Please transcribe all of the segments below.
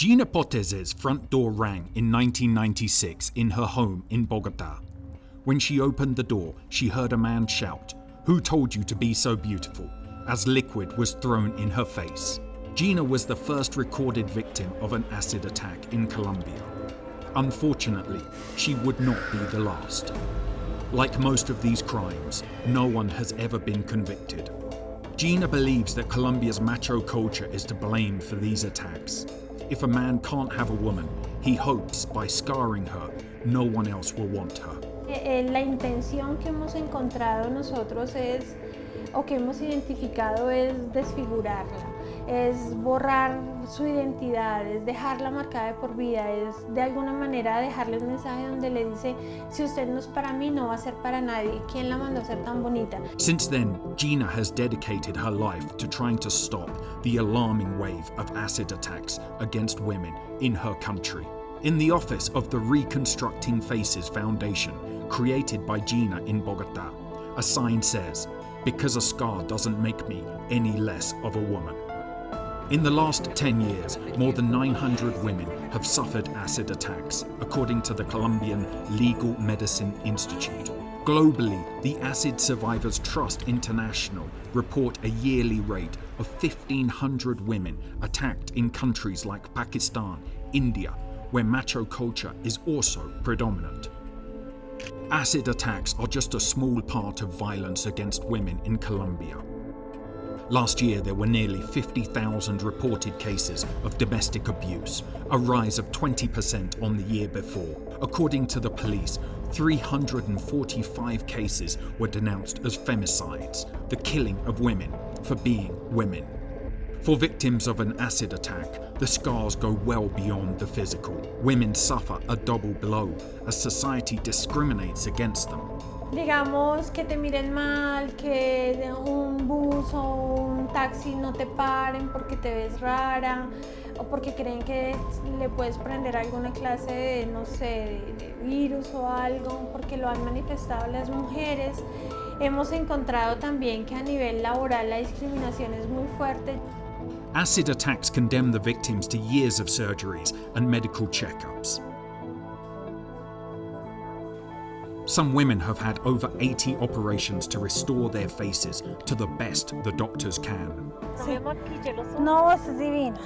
Gina Potez's front door rang in 1996 in her home in Bogota. When she opened the door, she heard a man shout, Who told you to be so beautiful? as liquid was thrown in her face. Gina was the first recorded victim of an acid attack in Colombia. Unfortunately, she would not be the last. Like most of these crimes, no one has ever been convicted. Gina believes that Colombia's macho culture is to blame for these attacks. If a man can't have a woman, he hopes by scarring her, no one else will want her. Eh, eh, la intención que hemos encontrado nosotros es, o que hemos identificado es desfigurarla, es borrar su identidad, es dejarla marcada de por vida, es de alguna manera dejarle un mensaje donde le dice, si usted no es para mí, no va a ser para nadie. ¿Quién la mandó a ser tan bonita? Since then, Gina has dedicated her life to trying to stop the alarming wave of acid attacks against women in her country. In the office of the Reconstructing Faces Foundation, created by Gina in Bogota, a sign says, Because a scar doesn't make me any less of a woman. In the last 10 years, more than 900 women have suffered acid attacks, according to the Colombian Legal Medicine Institute. Globally, the Acid Survivors Trust International report a yearly rate of 1,500 women attacked in countries like Pakistan, India, where macho culture is also predominant. Acid attacks are just a small part of violence against women in Colombia. Last year, there were nearly 50,000 reported cases of domestic abuse, a rise of 20% on the year before. According to the police, 345 cases were denounced as femicides, the killing of women for being women. For victims of an acid attack, the scars go well beyond the physical. Women suffer a double blow as society discriminates against them. Digamos que te miren mal, que un bus o un taxi no te paren porque te ves rara o porque creen que le puedes prender alguna clase de, no sé, de, de virus o algo, porque lo han manifestado las mujeres. Hemos encontrado también que a nivel laboral la discriminación es muy fuerte. Acid attacks condemn the victims to years of surgeries and medical checkups. Some women have had over 80 operations to restore their faces to the best the doctors can. No, es divina.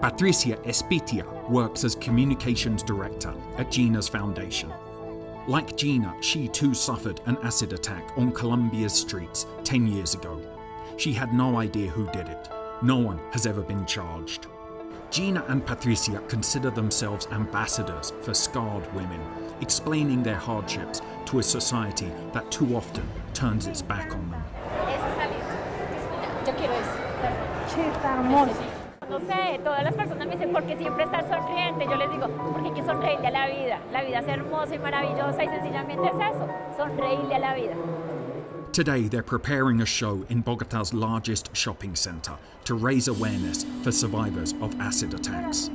Patricia Espitia works as communications director at Gina's foundation. Like Gina, she too suffered an acid attack on Colombia's streets 10 years ago. She had no idea who did it. No one has ever been charged. Gina and Patricia consider themselves ambassadors for scarred women, explaining their hardships to a society that too often turns its back on them. La vida es hermosa y maravillosa y sencillamente es eso, sonreírle a la vida. Today, they're preparing a show in Bogota's largest shopping centre to raise awareness for survivors of acid attacks.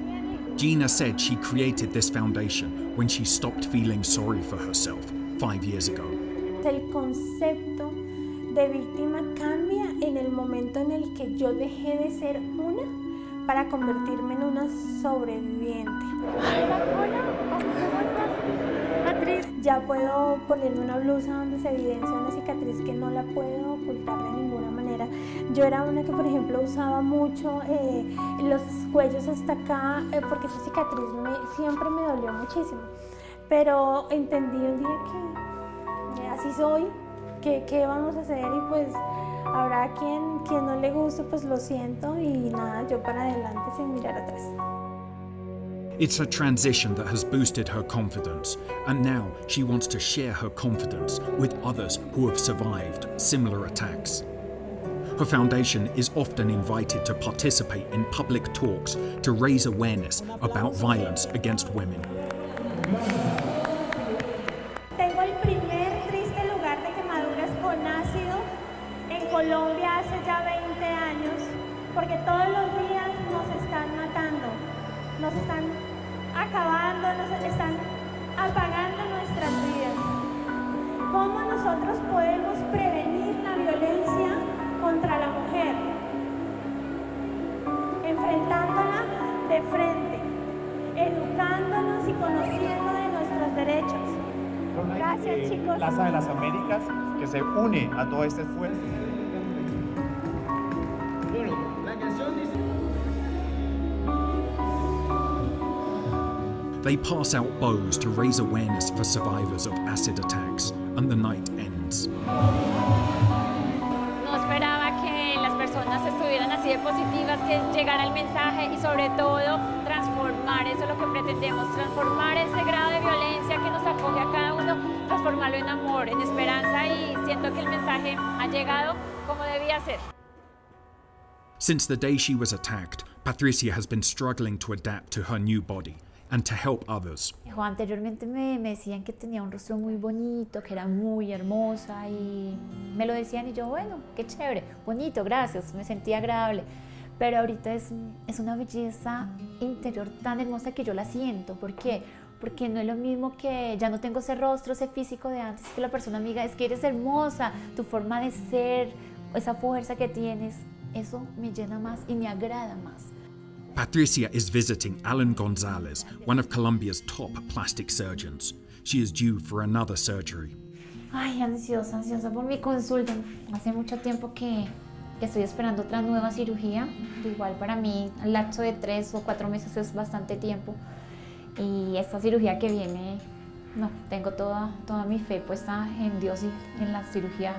Gina said she created this foundation when she stopped feeling sorry for herself five years ago. El concepto de víctima cambia en el momento en el que yo dejé de ser una para convertirme en una sobreviviente. Ya puedo ponerme una blusa donde se evidencia una cicatriz que no la puedo ocultar de ninguna manera. Yo era una que, por ejemplo, usaba mucho eh, los cuellos hasta acá eh, porque esa cicatriz siempre me dolió muchísimo. Pero entendí un día que así soy, que qué vamos a hacer y pues habrá quien, quien no le guste, pues lo siento y nada, yo para adelante sin mirar atrás. It's a transition that has boosted her confidence, and now she wants to share her confidence with others who have survived similar attacks. Her foundation is often invited to participate in public talks to raise awareness about violence against women. Tengo el primer triste lugar de quemaduras con ácido en Colombia hace ya 20 años, porque todos los días nos están matando, nos están acabando, nos están apagando nuestras vidas. ¿Cómo nosotros podemos prevenir la violencia contra la mujer? Enfrentándola de frente, educándonos y conociendo de nuestros derechos. Gracias, chicos. Plaza de las Américas, que se une a todo este esfuerzo. They pass out bows to raise awareness for survivors of acid attacks, and the night ends. No esperaba que las personas estuvieran así de positivas, que llegara el mensaje y sobre todo transformar, eso es lo que pretendemos, transformar ese grado de violencia que nos acoge a cada uno, transformarlo en amor, en esperanza y siento que el mensaje ha llegado como debía ser. Since the day she was attacked, Patricia has been struggling to adapt to her new body and to help others. Anteriormente me, me decían que tenía un rostro muy bonito, que era muy hermosa y me lo decían y yo, bueno, qué chévere, bonito, gracias, me sentía agradable. Pero ahorita es, es una belleza interior tan hermosa que yo la siento. ¿Por qué? Porque no es lo mismo que ya no tengo ese rostro, ese físico de antes, que la persona amiga es que eres hermosa, tu forma de ser, esa fuerza que tienes, eso me llena más y me agrada más. Patricia is visiting Alan Gonzalez, one of Colombia's top plastic surgeons. She is due for another surgery. Ay, ansiosa, ansiosa por mi consulta. Hace mucho tiempo que, que estoy esperando otra nueva cirugía. Igual para mí el lapso de tres o cuatro meses es bastante tiempo. Y esta cirugía que viene, no, tengo toda, toda mi fe puesta en Dios y en la cirugía.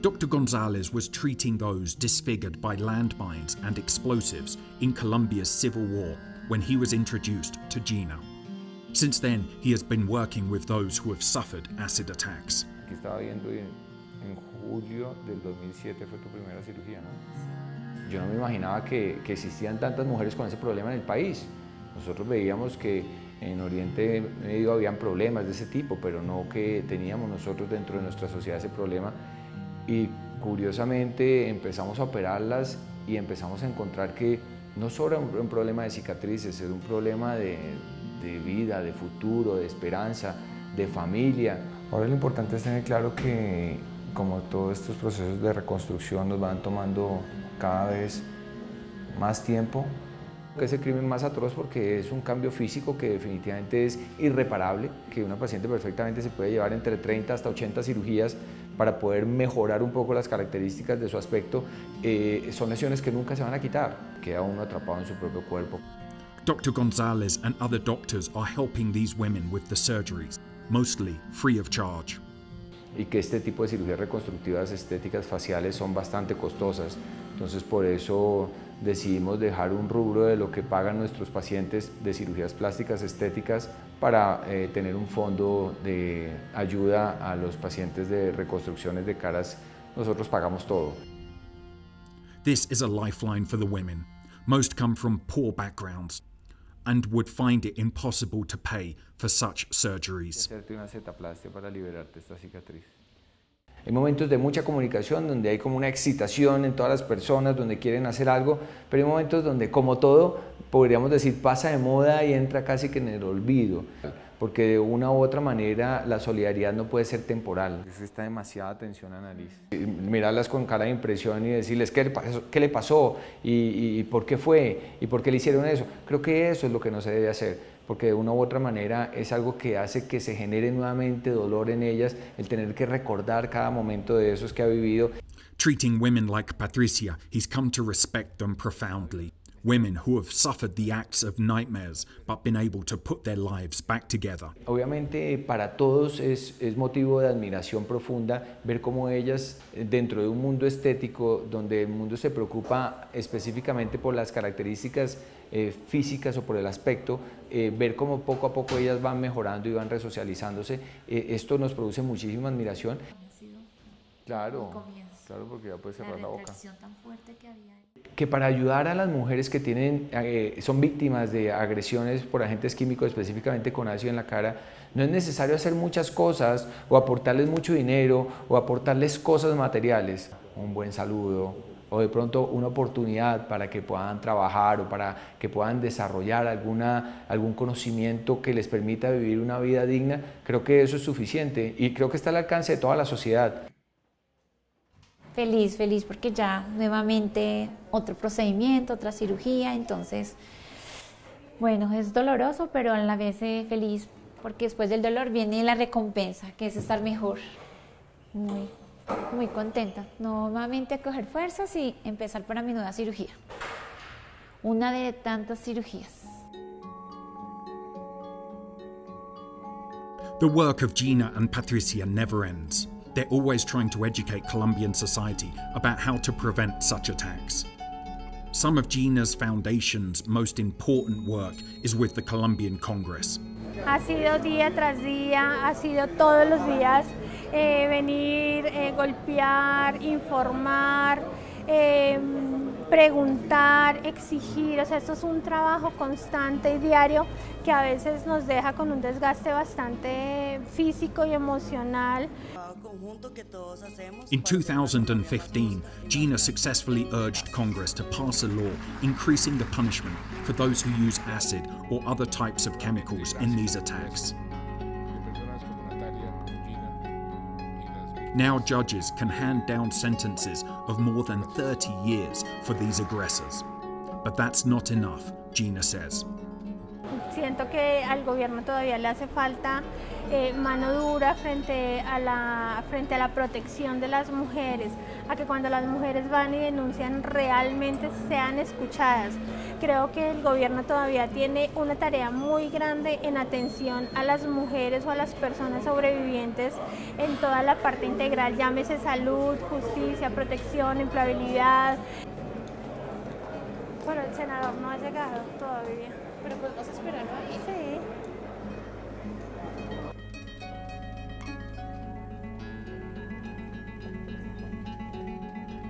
Dr. Gonzalez was treating those disfigured by landmines and explosives in Colombia's civil war when he was introduced to Gina. Since then, he has been working with those who have suffered acid attacks. Aquí estaba viendo en, en julio del 2007 fue tu primera cirugía, ¿no? Yo no me imaginaba que, que existían tantas mujeres con ese problema en el país. Nosotros veíamos que en Oriente Medio habían problemas de ese tipo, pero no que teníamos nosotros dentro de nuestra sociedad ese problema. Y curiosamente empezamos a operarlas y empezamos a encontrar que no solo era un, problema de cicatrices, era un problema de, de vida, de futuro, de esperanza, de familia. Ahora lo importante es tener claro que como todos estos procesos de reconstrucción nos van tomando cada vez más tiempo, que es el crimen más atroz porque es un cambio físico que definitivamente es irreparable, que una paciente perfectamente se puede llevar entre 30 hasta 80 cirugías para poder mejorar un poco las características de su aspecto, eh, son lesiones que nunca se van a quitar, queda uno atrapado en su propio cuerpo. Dr. Gonzalez and other doctors are helping these women with the surgeries, mostly free of charge. y que este tipo de cirugías reconstructivas estéticas faciales son bastante costosas. Entonces por eso decidimos dejar un rubro de lo que pagan nuestros pacientes de cirugías plásticas estéticas para eh, tener un fondo de ayuda a los pacientes de reconstrucciones de caras. Nosotros pagamos todo. This is a lifeline for the women. Most come from poor backgrounds and would find it impossible to pay for such surgeries. Hay momentos de mucha comunicación donde hay como una excitación en todas las personas, donde quieren hacer algo, pero hay momentos donde, como todo, podríamos decir, pasa de moda y entra casi que en el olvido, porque de una u otra manera la solidaridad no puede ser temporal. Está demasiada atención a nariz. Mirarlas con cara de impresión y decirles qué le pasó, qué le pasó y, y por qué fue y por qué le hicieron eso. Creo que eso es lo que no se debe hacer porque de una u otra manera es algo que hace que se genere nuevamente dolor en ellas, el tener que recordar cada momento de esos que ha vivido. Treating women like Patricia, he's come to respect them profoundly. Women who have suffered the acts of nightmares but been able to put their lives back together. Obviamente para todos es, es motivo de admiración profunda ver cómo ellas dentro de un mundo estético donde el mundo se preocupa específicamente por las características eh, físicas o por el aspecto, eh, ver cómo poco a poco ellas van mejorando y van resocializándose, eh, esto nos produce muchísima admiración. Claro, claro, porque ya puedes cerrar la, boca. tan fuerte que había. Que para ayudar a las mujeres que tienen, eh, son víctimas de agresiones por agentes químicos, específicamente con ácido en la cara, no es necesario hacer muchas cosas o aportarles mucho dinero o aportarles cosas materiales. Un buen saludo, o de pronto una oportunidad para que puedan trabajar o para que puedan desarrollar alguna, algún conocimiento que les permita vivir una vida digna, creo que eso es suficiente y creo que está al alcance de toda la sociedad. Feliz, feliz porque ya nuevamente otro procedimiento, otra cirugía, entonces, bueno, es doloroso, pero a la vez eh, feliz porque después del dolor viene la recompensa, que es estar mejor. Muy, muy contenta. Nuevamente a coger fuerzas y empezar para mi nueva cirugía. Una de tantas cirugías. The work of Gina and Patricia never ends. They're always trying to educate Colombian society about how to prevent such attacks. Some of Gina's foundation's most important work is with the Colombian Congress. Ha sido día tras día, ha sido todos los días eh, venir, eh, golpear, informar, eh, preguntar, exigir, o sea, esto es un trabajo constante y diario que a veces nos deja con un desgaste bastante físico y emocional. In 2015, Gina successfully urged Congress to pass a law increasing the punishment for those who use acid or other types of chemicals in these attacks. Now judges can hand down sentences of more than 30 years for these aggressors. But that's not enough, Gina says. Siento que al gobierno todavía le hace falta eh, mano dura frente a, la, frente a la protección de las mujeres, a que cuando las mujeres van y denuncian realmente sean escuchadas. Creo que el gobierno todavía tiene una tarea muy grande en atención a las mujeres o a las personas sobrevivientes en toda la parte integral, llámese salud, justicia, protección, empleabilidad. Bueno, el senador no ha llegado todavía. Pero podemos esperarlo ahí. Sí.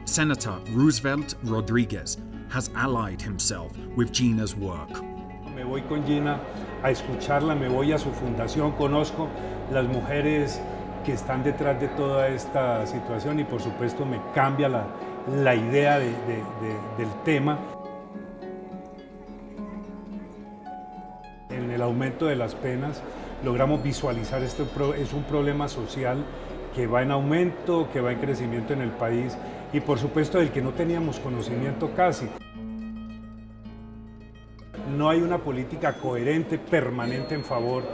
Senator Roosevelt Rodriguez has allied himself with Gina's work. Me voy con Gina a escucharla, me voy a su fundación, conozco las mujeres que están detrás de toda esta situación y por supuesto me cambia la, la idea de, de, de, del tema. Aumento de las penas logramos visualizar este es un problema social que va en aumento, que va en crecimiento en el país y por supuesto del que no teníamos conocimiento casi. No hay una política coherente, permanente en favor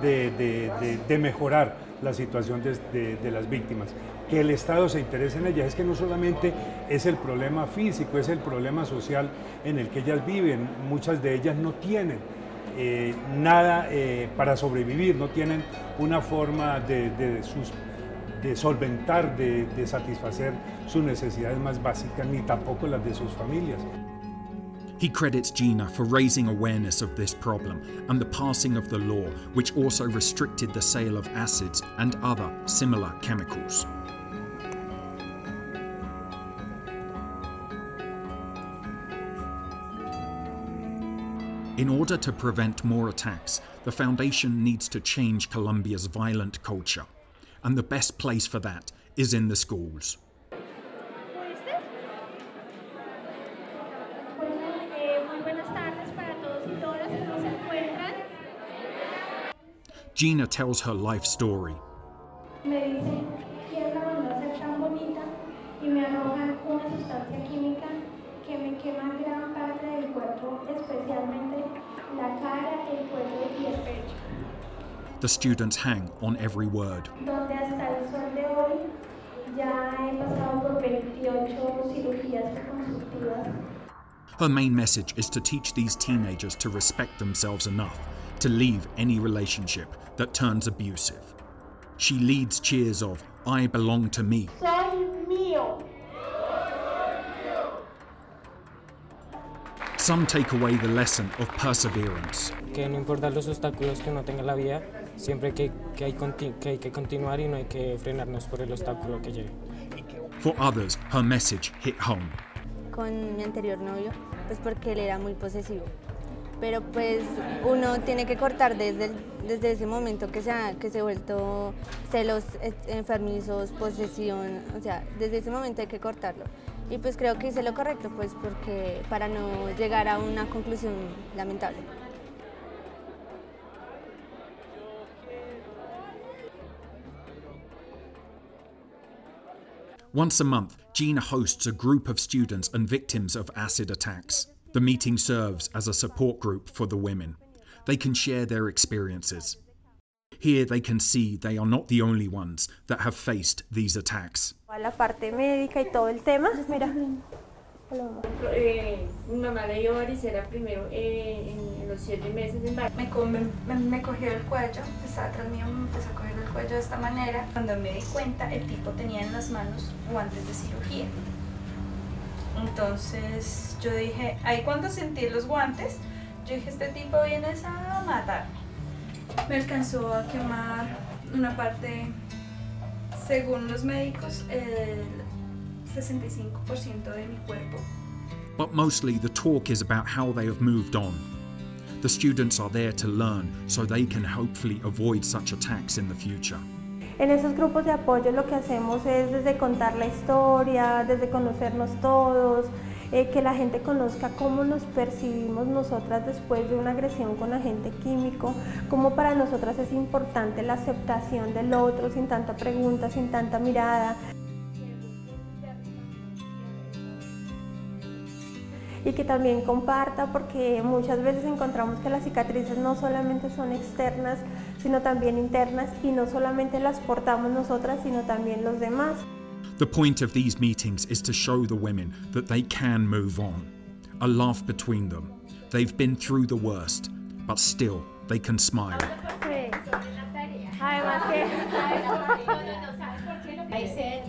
de, mejorar la situación de, las víctimas. Que el Estado se interese en ellas es que no solamente es el problema físico, es el problema social en el que ellas viven. Muchas de ellas no tienen eh, nada eh, para sobrevivir, no tienen una forma de, de, sus, de solventar, de, de satisfacer sus necesidades más básicas, ni tampoco las de sus familias. He credits Gina for raising awareness of this problem and the passing of the law, which also restricted the sale of acids and other similar chemicals. In order to prevent more attacks, the Foundation needs to change Colombia's violent culture. And the best place for that is in the schools. Gina tells her life story. Me dicen, quiero la ser tan bonita y me arrojan una sustancia química que me gran parte del cuerpo, especialmente la cara, el cuello y el pecho. The students hang on every word. Donde hasta el sol de hoy ya he pasado por 28 cirugías reconstructivas. Her main message is to teach these teenagers to respect themselves enough to leave any relationship that turns abusive. She leads cheers of, I belong to me. Soy Some take away the lesson of perseverance. Que no importan los obstáculos que uno tenga en la vida, siempre que, que, hay, que hay que continuar y no hay que frenarnos por el obstáculo que llegue. For others, her message hit home. Con mi anterior novio, pues porque él era muy posesivo. pero pues uno tiene que cortar desde, el, desde ese momento que se, ha, que se ha vuelto celos enfermizos, posesión, o sea, desde ese momento hay que cortarlo. Y pues creo que hice lo correcto, pues porque para no llegar a una conclusión lamentable. Once a month, Gina hosts a group of students and victims of acid attacks. The meeting serves as a support group for the women. They can share their experiences. Here they can see they are not the only ones that have faced these attacks. La parte médica y todo el tema. Mira. Eh, mi mamá le dio varicela primero eh, en, en, los siete meses de embarazo. Me, me, me, cogió el cuello, estaba atrás mío, me empezó a coger el cuello de esta manera. Cuando me di cuenta, el tipo tenía en las manos guantes de cirugía. Entonces yo dije, ahí cuando sentí los guantes, yo dije, este tipo viene a matarme. Me alcanzó a quemar una parte, según los médicos, el 65% de mi cuerpo. But mostly the talk is about how they have moved on. The students are there to learn so they can hopefully avoid such attacks in the future. En esos grupos de apoyo lo que hacemos es desde contar la historia, desde conocernos todos, eh, que la gente conozca cómo nos percibimos nosotras después de una agresión con agente químico, cómo para nosotras es importante la aceptación del otro sin tanta pregunta, sin tanta mirada. y que también comparta porque muchas veces encontramos que las cicatrices no solamente son externas, sino también internas y no solamente las portamos nosotras, sino también los demás. The point of these meetings is to show the women that they can move on. A laugh between them. They've been through the worst, but still they can smile. Ahí se